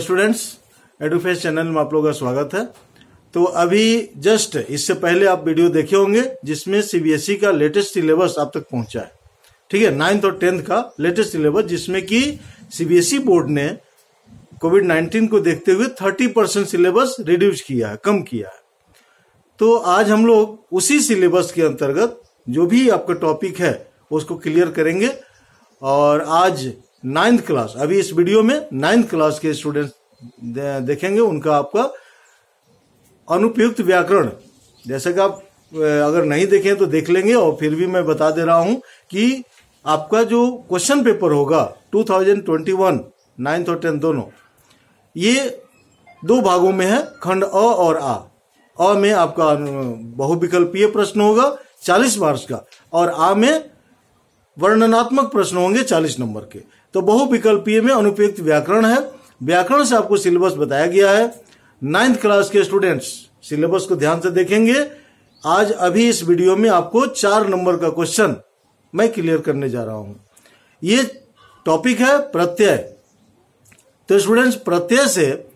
Students एडुफेस channel में आप लोगों का स्वागत है। तो अभी जस्ट इससे पहले आप वीडियो देखे होंगे, जिसमें सीबीएसई का लेटेस्ट सिलेबस आप तक पहुँचा है। ठीक है नाइन्थ और टेंथ का लेटेस्ट सिलेबस जिसमें कि सीबीएसई बोर्ड ने कोविड 19 को देखते हुए 30 परसेंट सिलेबस रिड्यूस किया है, कम किया है। तो आज हम लोग उसी सिलेबस के अंतर्गत जो भी आपका टॉपिक है, उसको क्लियर करेंगे। और आज नाइन्थ क्लास अभी इस वीडियो में नाइन्थ क्लास के स्टूडेंट देखेंगे उनका आपका अनुपयुक्त व्याकरण। जैसे कि आप अगर नहीं देखें तो देख लेंगे और फिर भी मैं बता दे रहा हूँ कि आपका जो क्वेश्चन पेपर होगा 2021 नाइन्थ और टेंथ दोनों, ये दो भागों में है, खंड अ और आ। अ में आपका बहुविकल्पीय प्रश्न होगा 40 मार्क्स का, और आ में वर्णनात्मक प्रश्न होंगे 40 नंबर के। तो बहुविकल्पीय में अनुपयुक्त व्याकरण है। व्याकरण से आपको सिलेबस बताया गया है। नाइन्थ क्लास के स्टूडेंट्स सिलेबस को ध्यान से देखेंगे। आज अभी इस वीडियो में आपको चार नंबर का क्वेश्चन मैं क्लियर करने जा रहा हूँ। ये टॉपिक है प्रत्यय। तो स्टूडेंट्स, प्रत्यय से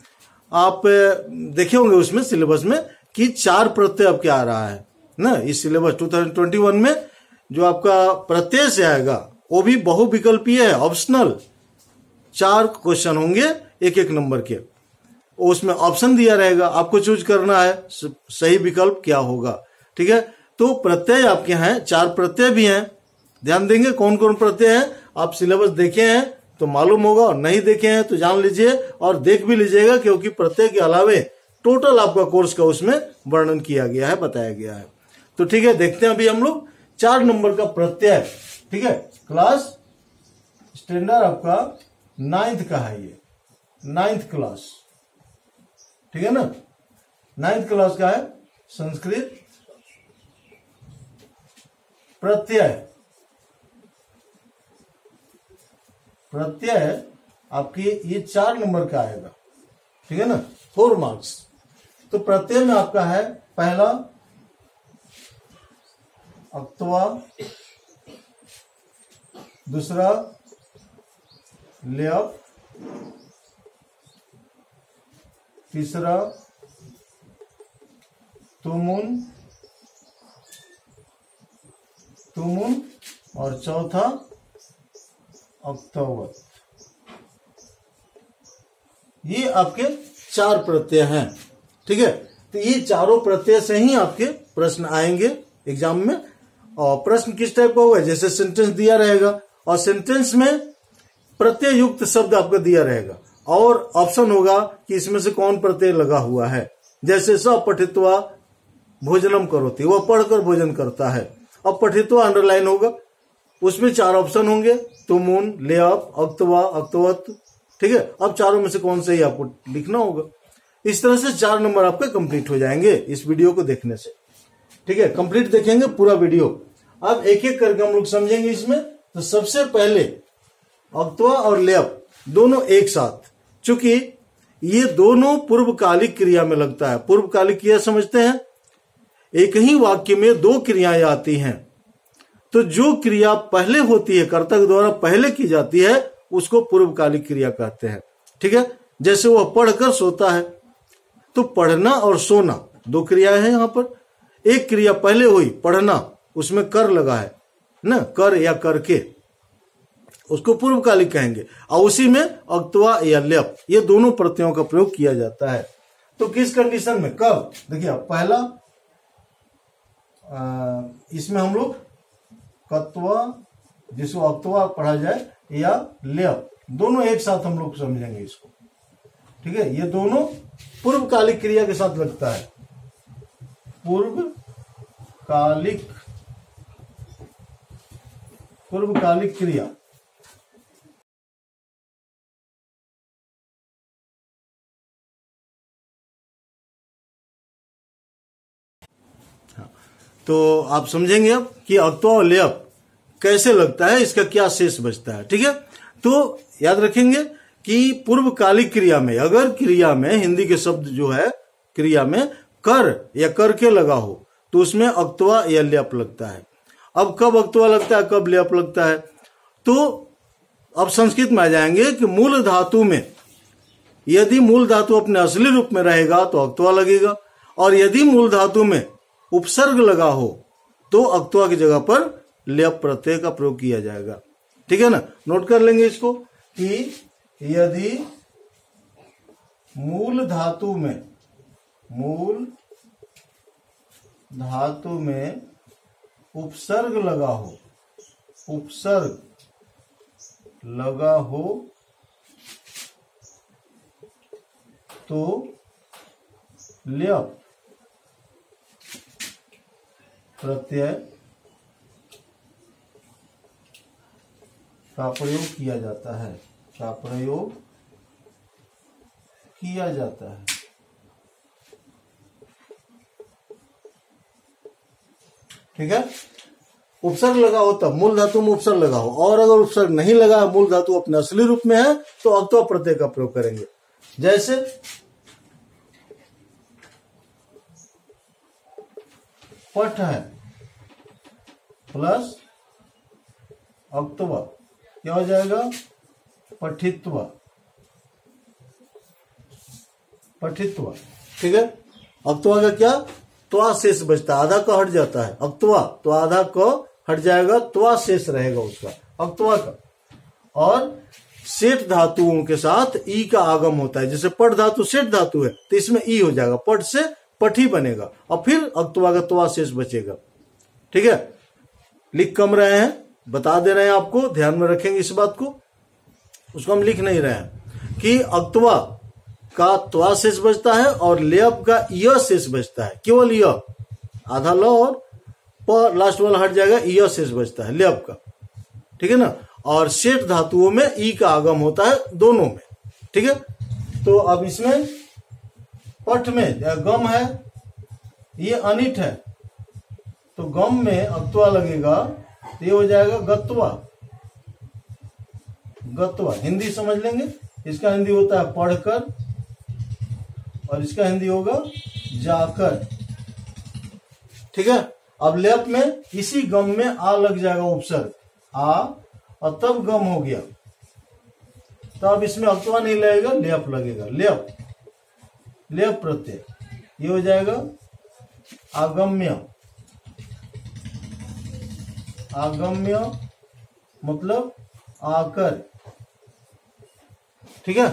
आप देखे होंगे उसमें, सिलेबस में, कि चार प्रत्यय क्या आ रहा है, ना? इस सिलेबस 2021 में जो आपका प्रत्यय से आएगा वो भी बहुविकल्पीय है ऑप्शनल चार क्वेश्चन होंगे एक एक नंबर के उसमें ऑप्शन दिया रहेगा, आपको चूज़ करना है सही विकल्प क्या होगा, ठीक है? तो प्रत्यय आपके हैं, चार प्रत्यय भी हैं। ध्यान देंगे कौन कौन प्रत्यय हैं। आप सिलेबस देखे हैं तो मालूम होगा, और नहीं देखे हैं तो जान लीजिए, और देख भी लीजिएगा, क्योंकि प्रत्यय के अलावे टोटल आपका कोर्स का उसमें वर्णन किया गया है, बताया गया है। तो ठीक है, देखते हैं अभी हम लोग, चार नंबर का प्रत्यय। ठीक है? क्लास स्टैंडर्ड आपका नाइन्थ का है ये। नाइन्थ क्लास ठीक है ना? नाइन्थ क्लास का है संस्कृत प्रत्यय। प्रत्यय आपके ये चार नंबर का आएगा। ठीक है ना? फोर मार्क्स तो प्रत्यय में आपका है पहला अक्तवा दूसरा लेअप तीसरा, तुमुन। तुमुन और चौथा अक्तोबर ये आपके चार प्रत्यय हैं, ठीक है? तो ये चारों प्रत्यय से ही आपके प्रश्न आएँगे एग्ज़ाम में। और प्रश्न किस टाइप का होगा? जैसे सेंटेंस दिया रहेगा और सेंटेंस में प्रत्यय युक्त शब्द आपको दिया रहेगा। और ऑप्शन होगा कि इसमें से कौन प्रत्यय लगा हुआ है। जैसे स पठित्वा भोजनम करोती, वह पढ़कर भोजन करता है। अब पठित्वा अंडरलाइन होगा। उसमें चार ऑप्शन होंगे, तुमुन लेअप अक्तवा, अक्तवत। ठीक है? अब चारों में से कौन सा ही आपको लिखना होगा। इस तरह से चार नंबर आपके कंप्लीट हो जाएँगे इस वीडियो को देखने से। ठीक है? कंप्लीट देखेंगे पूरा वीडियो अब एक एक करके हम लोग समझेंगे इसमें। तो सबसे पहले अक्तवा और लेअप दोनों एक साथ, चूँकि ये दोनों पूर्वकालिक क्रिया में लगता है। पूर्वकालिक क्रिया समझते हैं? एक ही वाक्य में दो क्रियाएँ आती हैं। तो जो क्रिया पहले होती है, कर्तव्य द्वारा पहले की जाती है, उसको पूर्वकालिक क्रिया कहते हैं। ठीक है? जैसे वह पढ़कर सोता है तो पढ़ना और सोना, दो क्रियाएँ हैं यहाँ पर। एक क्रिया पहले हुई, पढ़ना, उसमें कर लगा है। ना, कर या करके। उसको पूर्वकालिक कहेंगे। और उसी में अक्तवा या ल्यप ये दोनों प्रत्ययों का प्रयोग किया जाता है। तो किस कंडीशन में? कब देखिए, पहला इसमें हम लोग कत्वा, जिसको अक्तवा पढ़ा जाए, या ल्यप। दोनों एक साथ हम लोग समझेंगे इसको। ठीक है? ये दोनों पूर्वकालिक क्रिया के साथ लगता है। पूर्वकालिक पूर्वकालिक क्रिया। तो आप समझेंगे अब कि अक्तवा और लेअप कैसे लगता है, इसका क्या शेष बचता है, ठीक है? तो याद रखेंगे कि पूर्वकालिक क्रिया में, अगर क्रिया में, हिंदी के शब्द जो है, क्रिया में कर या कर के लगा हो तो उसमें अक्तवा या लेप लगता है। अब कब अक्तवा लगता है, कब लेप लगता है। तो अब संस्कृत में आ जाएँगे कि मूल धातु में, यदि मूल धातु अपने असली रूप में रहेगा तो अक्तवा लगेगा, और यदि मूल धातु में उपसर्ग लगा हो तो अक्तवा की जगह पर लेप प्रत्यय का प्रयोग किया जाएगा। ठीक है ना? नोट कर लेंगे इसको कि यदि मूल धातु में, मूल धातु में उपसर्ग लगा हो, उपसर्ग लगा हो तो ल्यप, प्रत्यय का प्रयोग किया जाता है, का प्रयोग किया जाता है। ठीक है? उपसर्ग लगा हो तब, मूल धातु में उपसर्ग लगा हो और अगर उपसर्ग नहीं लगा, मूल धातु अपने असली रूप में है तो अब तो प्रत्यय का प्रयोग करेंगे। जैसे, पठ है, प्लस अक्तवा क्या हो जाएगा? पठित्व। पठित्व, ठीक है? अक्तवा का क्या? त्वा शेष बचता आधा का हट जाता है। अक्तवा तो आधा को हट जाएगा, त्वा शेष रहेगा उसका। अक्तवा का। और सेठ धातुओं के साथ ई का आगम होता है। जैसे पट धातु सेठ धातु है तो इसमें ई हो जाएगा, पट से पठी बनेगा। और फिर अक्तवा का त्वा शेष बचेगा। ठीक है? लिख कम रहे हैं, बता दे रहे हैं आपको, ध्यान में रखेंगे इस बात को। उसको हम लिख नहीं रहे हैं कि अक्तवा का त्वा शेष बचता है और लेप का य शेष बचता है। केवल य आधा ल और प लास्ट वाला हट जाएगा, य शेष बचता है, लेप का। ठीक है ना? और शेठ धातुओं में ई का आगम होता है दोनों में। ठीक है? तो अब इसमें पठ में गम है, ये अनिट है। तो गम में अक्तवा लगेगा तो ये हो जाएगा गत्वा। गत्वा, हिंदी समझ लेंगे? इसका हिंदी होता है पढ़कर। और इसका हिंदी होगा जाकर। ठीक है? अब लेप में इसी गम में आ लग जाएगा उपसर्ग आ, और तब गम हो गया। तो अब इसमें अक्तवा नहीं लगेगा लेप लगेगा। लेप लेप प्रत्यय। ये हो जाएगा आगम्य। आगम्य मतलब आकर। ठीक है?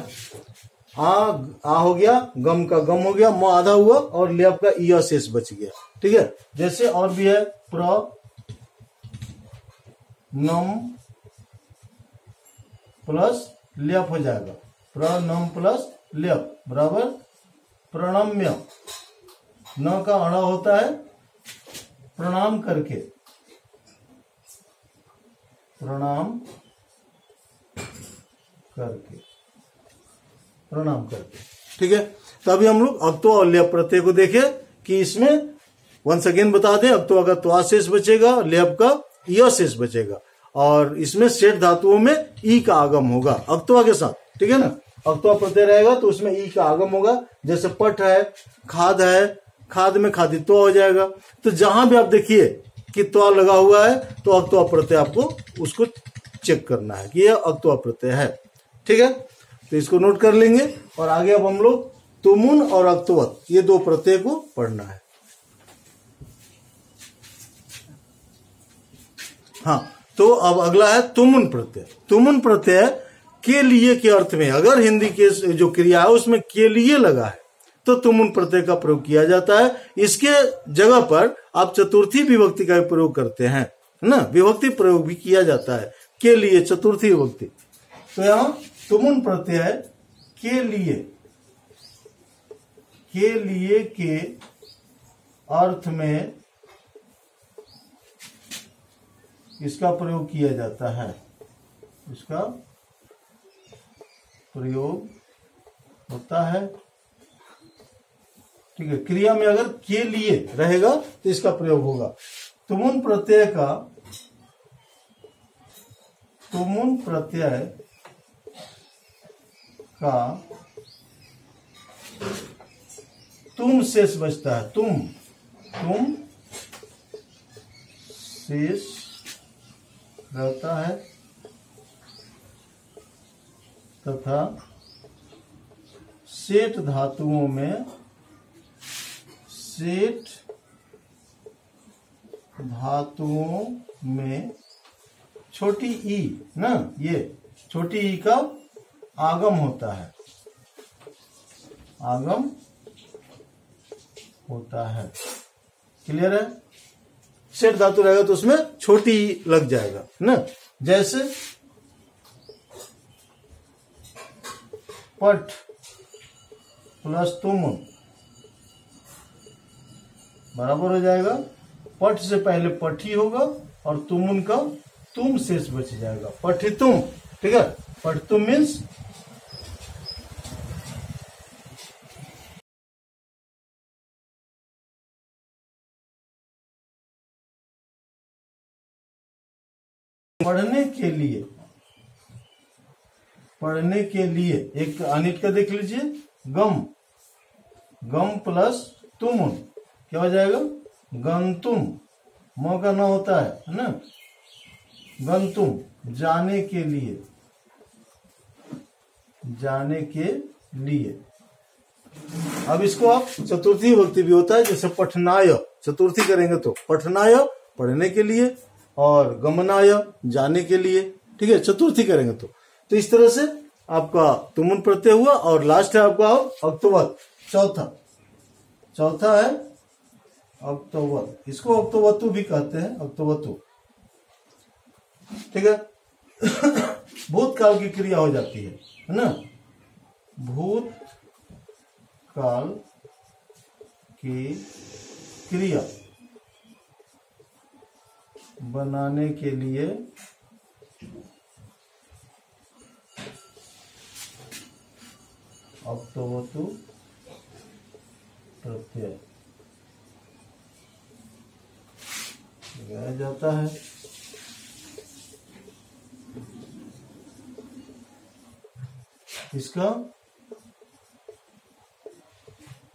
आ आ हो गया, गम का, गम हो गया, म आधा हुआ और लेप का ई शेष बच गया। ठीक है? जैसे और भी है, प्र, नम प्लस लेप हो जाएगा। प्रणम प्लस लेप, बराबर? प्रणम्य। न का अड़ा होता है, प्रणाम करके। प्रणाम करके। प्रणाम करके ठीक है? तो अभी हम लोग अक्तो और लेप प्रत्यय को देखे कि इसमें वंस अगेन बता दें, अक्तवा का त्वा शेष बचेगा, लेप का य शेष बचेगा। और इसमें सेठ धातुओं में ई का आगम होगा, अक्तवा के साथ। ठीक है ना? अक्तवा प्रत्यय रहेगा तो उसमें ई का आगम होगा। जैसे पट है, खाद है, खाद में खादित्व हो जाएगा। तो जहाँ भी आप देखिए कि त्वा लगा हुआ है तो अक्तवा प्रत्यय आपको उसको चेक करना है कि यह अक्तवा प्रत्यय है। ठीक है? तो इसको नोट कर लेंगे। और आगे अब हम लोग तुमुन और अक्तवत ये दो प्रत्यय को पढ़ना है। हाँ तो अब अगला है तुमुन प्रत्यय। तुमुन प्रत्यय के लिए के अर्थ में, अगर हिंदी के जो क्रिया है उसमें के लिए लगा है तो तुमुन प्रत्यय का प्रयोग किया जाता है। इसके जगह पर आप चतुर्थी विभक्ति का प्रयोग करते हैं ना? विभक्ति प्रयोग भी किया जाता है के लिए चतुर्थी विभक्ति। तो यहाँ तुमुन प्रत्यय के लिए के लिए के अर्थ में इसका प्रयोग किया जाता है। इसका प्रयोग होता है। ठीक है, क्रिया में अगर के लिए रहेगा तो इसका प्रयोग होगा। तुमुन प्रत्यय का, तुमुन प्रत्यय का, तुम शेष बचता है, तुम तुम शेष रहता है तथा सेठ धातुओं में सेठ धातुओं में छोटी ई, ना, ये, छोटी ई का आगम होता है। आगम होता है। क्लियर है? सेठ धातु रहेगा तो उसमें छोटी लग जाएगा, ना? जैसे पट प्लस तुम बराबर हो जाएगा। पट से पहले पठी होगा और तुम उनका तुम शेष बच जाएगा। पठी तुम ठीक है? पठ तुम मीन्स पढ़ने के लिए, पढ़ने के लिए, एक अनिट का देख लीजिए, गम गम प्लस तुम क्या हो जाएगा? गंतुम, म का न होता है है ना? गंतुम, जाने के लिए, जाने के लिए। अब इसको आप चतुर्थी भक्ति भी होता है, जैसे पठनाय, चतुर्थी करेंगे तो पठनाय, पढ़ने के लिए और गमनाय जाने के लिए, ठीक है, चतुर्थी करेंगे तो। तो इस तरह से आपका तुमुन प्रत्यय हुआ और लास्ट है आपका अक्टोबर चौथा। चौथा है अक्टोबर। इसको अक्टोबतु भी कहते हैं अक्टोबतु ठीक है? भूतकाल की क्रिया हो जाती है है ना? भूत काल की क्रिया। बनाने के लिए अक्टोबतु प्रत्यय। लगाया जाता है। इसका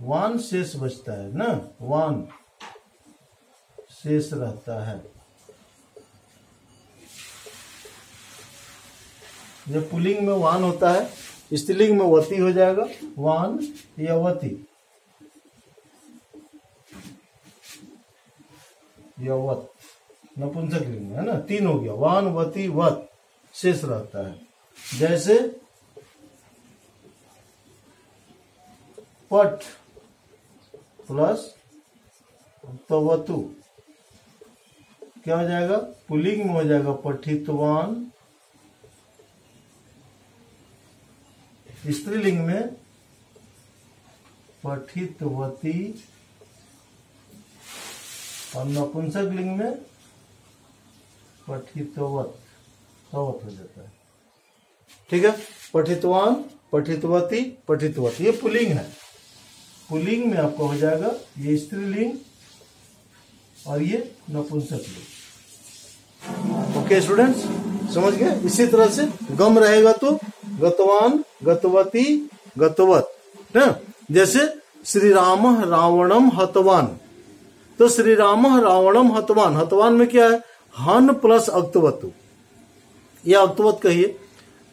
वान शेष बचता है ना? वान शेष रहता है। जब पुलिंग में वान होता है, स्त्रीलिंग में वती हो जाएगा। वान या वती। या वत। नपुंसक लिंग में, है ना? तीन हो गया। वान, वती, वत। शेष रहता है। जैसे पट प्लस तो वतु। क्या हो जाएगा? पुलिंग में हो जाएगा पठितवान। स्त्रीलिंग में पठितवती और नपुंसक लिंग में पठितवत, तवत हो जाता है। ठीक है? पठितवान, पठितवती, पठितवत। ये पुलिंग है। पुलिंग में आपका हो जाएगा ये स्त्रीलिंग और ये नपुंसक लिंग ओके, स्टूडेंट्स? समझ गए? इसी तरह से गम रहेगा तो गतवान, गतवती, गतवत ना जैसे श्री राम रावणम हतवान। तो श्री राम रावणम हतवान। हतवान में क्या है? हन प्लस अक्तवतु। ये अक्तवत कहिए।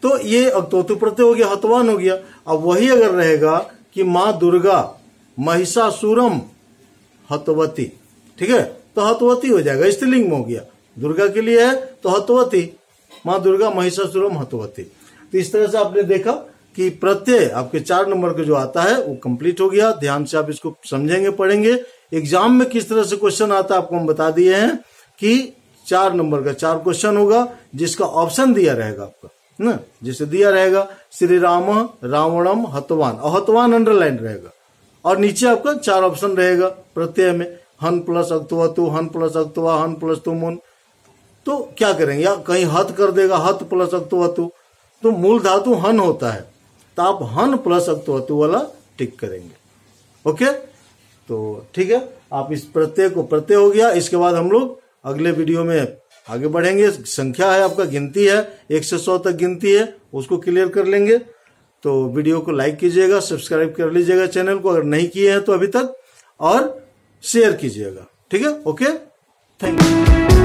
तो ये अक्तवतु प्रत्यय हो गया, हतवान हो गया। अब वही अगर रहेगा कि माँ दुर्गा महिषासुरम हतवती। ठीक है? तो हतवती हो जाएगा स्त्रीलिंग में हो गया। दुर्गा के लिए है तो हतवती। माँ दुर्गा महिषासुरम हतवती। तो इस तरह से आपने देखा कि प्रत्यय आपके चार नंबर का जो आता है, वो कंप्लीट हो गया। ध्यान से आप इसको समझेंगे, पढ़ेंगे। एग्ज़ाम में किस तरह से क्वेश्चन आता है आपको हम बता दिए हैं कि चार नंबर का चार क्वेश्चन होगा, जिसका ऑप्शन दिया रहेगा आपका ना? जिसे दिया रहेगा, श्री राम, रावणम, हतवान। और हतवान अंडरलाइन रहेगा। और नीचे आपका चार ऑप्शन रहेगा प्रत्यय में। हन प्लस अक्तवतु हन प्लस अक्तवा हन प्लस तुमुन तो क्या करेंगे? या कहीं हत कर देगा, हत प्लस अक्तवतु तो मूल धातु हन होता है। तो आप हन प्लस अक्तवतु वाला टिक करेंगे। ओके? तो ठीक है, आप इस प्रत्यय को प्रत्यय हो गया। इसके बाद हम लोग अगले वीडियो में आगे बढ़ेंगे। संख्या है आपका, गिनती है। एक से सौ तक गिनती है। उसको क्लियर कर लेंगे। तो वीडियो को लाइक कीजिएगा, सब्सक्राइब कर लीजिएगा चैनल को। अगर नहीं किए हैं तो अभी तक, और शेयर कीजिएगा। ठीक है? ओके? Thank you.